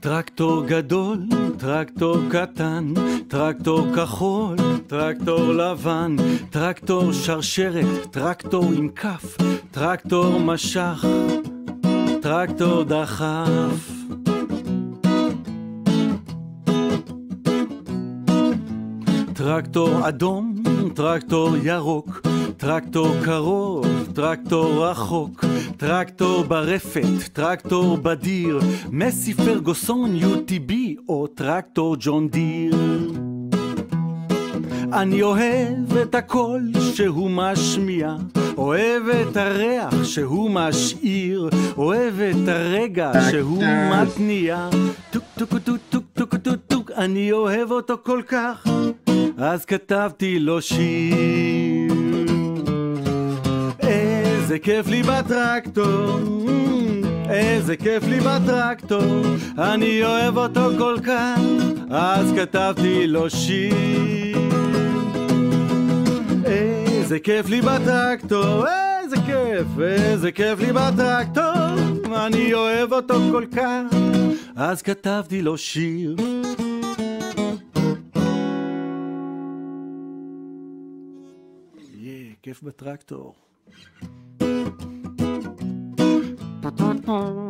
טרקטור גדול, טרקטור קטן, טרקטור כחול, טרקטור לבן, טרקטור שרשרת, טרקטור עם כף, טרקטור משך, טרקטור דחף. טרקטור אדום, טרקטור ירוק, טרקטור קרוב, טרקטור רחוק, טרקטור ברפת, טרקטור בדיר, מסי פרגוסון UTB או טרקטור ג'ון דיר. אני אוהב את הקול שהוא משמיע, אוהב את הריח שהוא משאיר, אוהב את הרגע שהוא מתניע. טוק טוק טוק טוק טוק טוק טוק, אני אוהב אותו כל כך, אז כתבתי לו שיר. איזה כיף לי בטרקטור, איזה כיף לי בטרקטור, אני אוהב אותו כל כך, אז כתבתי לו שיר. איזה כיף לי בטרקטור, איזה כיף, איזה כיף לי בטרקטור, אני אוהב אותו כל כך, אז כתבתי לו שיר. כיף בטרקטור. Oh.